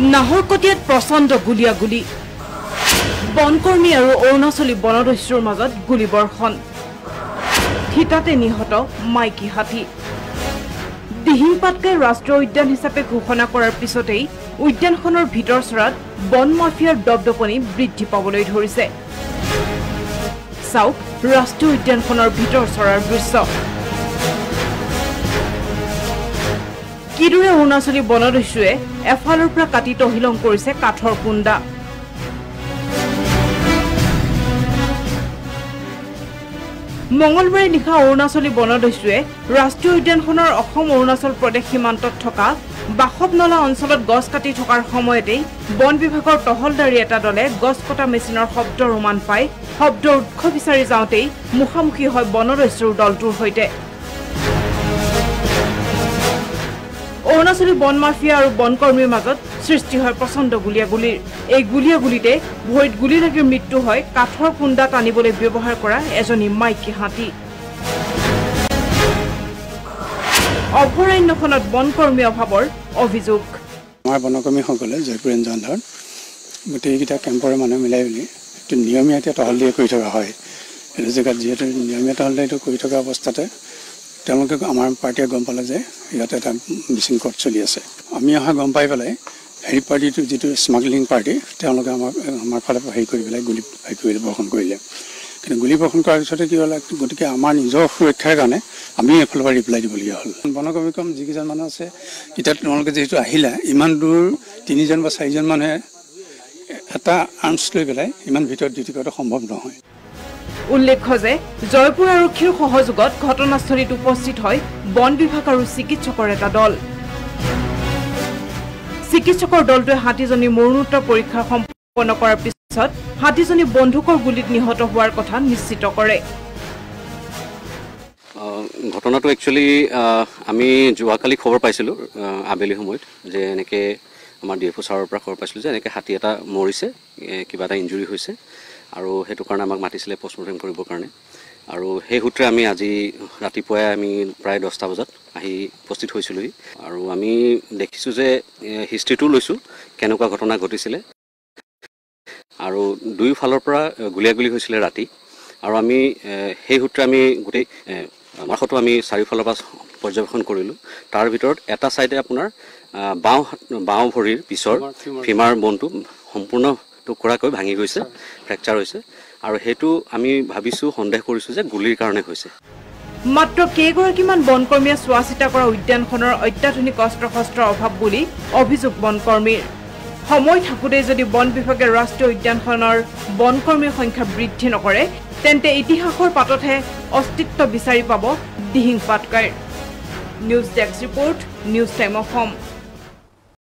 নাহৰকটীয়াত প্ৰচণ্ড গুলীয়াগুলী। বনকৰ্মী আৰু অৰুণাচলী বনদস্যুৰ মাজত গুলীবৰ্ষণ। থিতাতে নিহত মাইকী হাতী। দিহিং পাটকাই ৰাষ্ট্ৰীয় উদ্যান হিচাপে ঘোষণা কৰাৰ পিছতেই উদ্যানখনৰ ভিতৰচৰাত বন মাফিয়াৰ দপদপনি বৃদ্ধি পাবলৈ ধৰিছে। চাওক ৰাষ্ট্ৰীয় উদ্যানখনৰ ভিতৰচৰাৰ দৃশ্য। কিদৰে অৰুণাচলী বনদস্যুৱে এফালৰ পৰা কাটি তহিলং কৰিছে কাঠৰ কুণ্ডা মঙলবাৰে নিশা অৰুণাচলী বনদস্যুৱে ৰাষ্ট্ৰীয় উদ্যানখনৰ অসম অৰুণাচল প্ৰদেশ সীমান্তত থকা বাসৱনলা অঞ্চলত গছ কাটি থকাৰ সময়তেই বন বিভাগৰ টহলদাৰী এটা দলে গছ কটা মেচিনৰ শব্দৰ উমান পাই শব্দৰ উৎস বিচাৰি যাওঁতেই মুখামুখি হয় বনদস্যুৰ দলটোৰ সৈতে অৰুণাচলী বন মাফিয়া আৰু বনকৰ্মীৰ মাজত সৃষ্টি হয় প্ৰচণ্ড গুলীয়াগুলীৰ। এই গুলীয়াগুলীতে ভৰিত গুলী লাগি মৃত্যু হয় কাঠৰ কুণ্ডা টানিবলৈ ব্যৱহাৰ কৰা এজনী মাইকী হাতী। অভয়াৰণ্যখনত বনকৰ্মী অভাৱৰ অভিযোগ। আমাৰ বনকৰ্মীসকলে জয়পুৰ ৰেঞ্জ আণ্ডাৰত গোটেইকেইটা কেম্পৰে মানুহ মিলাই মেলি নিয়মীয়া এতিয়া টহলদাৰী কৰি থকা হয়। এইটো জেগাত যিহেতু নিয়মীয়া টহলদাৰীটো কৰি থকা অৱস্থাতে তেওঁলোকে আমাৰ পাৰ্টীয়ে গম পালে যে ইয়াত এটা মিচিং কৰ্ট চলি আছে। আমি অহা গম পাই পেলাই হেৰি পাৰ্টীটো যিটো স্মাগলিং পাৰ্টি তেওঁলোকে আমাৰ আমাৰ ফালে হেৰি কৰি পেলাই গুলী হেৰি কৰিলে বৰ্ষণ কৰিলে। কিন্তু গুলী বৰ্ষণ কৰাৰ পিছতে কি হ'ল গতিকে আমাৰ নিজৰ সুৰক্ষাৰ কাৰণে আমি এইফালৰ পৰা ৰিপ্লাই দিবলগীয়া হ'ল। বনকৰ্মী কম যিকেইজন মানুহ আছে এতিয়া তোমালোকে যিহেতু আহিলা ইমান দূৰ তিনিজন বা চাৰিজন মানুহে এটা আৰ্মছ লৈ পেলাই ইমান ভিতৰত ডিউটি কৰাটো সম্ভৱ নহয়। উল্লেখ্য যে জয়পুৰ আৰক্ষীৰ সহযোগত ঘটনাস্থলীত উপস্থিত হয় বন বিভাগ আৰু চিকিৎসকৰ এটা দল। চিকিৎসকৰ দলটোৱে হাতীজনী মৰণোত্তৰ পৰীক্ষা সম্পন্ন কৰাৰ পিছত হাতীজনী বন্দুকৰ গুলীত নিহত হোৱাৰ কথা নিশ্চিত কৰে। ঘটনাটো একচুৱেলি আমি যোৱাকালি খবৰ পাইছিলোঁ আবেলি সময়ত যে এনেকৈ আমাৰ ডি এফ অ' ছাৰৰ পৰা খবৰ পাইছিলোঁ যে এনেকৈ হাতী এটা মৰিছে কিবা এটা ইঞ্জুৰি হৈছে। আৰু সেইটো কাৰণে আমাক মাতিছিলে পষ্টমৰ্টেম কৰিবৰ কাৰণে। আৰু সেই সূত্ৰে আমি আজি ৰাতিপুৱাই আমি প্ৰায় দহটা বজাত আহি উপস্থিত হৈছিলোঁহি। আৰু আমি দেখিছোঁ যে হিষ্ট্ৰীটো লৈছোঁ কেনেকুৱা ঘটনা ঘটিছিলে। আৰু দুয়োফালৰ পৰা গুলীয়াগুলী হৈছিলে ৰাতি। আৰু আমি সেই সূত্ৰে আমি গোটেই এ, মাৰ্শতো আমি চাৰিওফালৰ পৰা পৰ্যবেক্ষণ কৰিলোঁ। তাৰ ভিতৰত এটা ছাইডে আপোনাৰ বাওঁ বাওঁ ভৰিৰ পিছৰ ফিমাৰ বনটো সম্পূৰ্ণ টুকুৰাকৈ ভাঙি গৈছে ফ্ৰেকচাৰ হৈছে। আৰু সেইটো আমি ভাবিছোঁ সন্দেহ কৰিছোঁ যে গুলীৰ কাৰণে হৈছে। মাত্ৰ কেইগৰাকীমান বনকৰ্মীয়ে চোৱা চিতা কৰা উদ্যানখনৰ অত্যাধুনিক অস্ত্ৰ শস্ত্ৰৰ অভাৱ বুলি অভিযোগ বনকৰ্মীৰ। সময় থাকোঁতেই যদি বন বিভাগে ৰাষ্ট্ৰীয় উদ্যানখনৰ বনকৰ্মীৰ সংখ্যা বৃদ্ধি নকৰে তেন্তে ইতিহাসৰ পাততহে অস্তিত্ব বিচাৰি পাব Dihing পাটকাইৰ। News desk report news time Assam.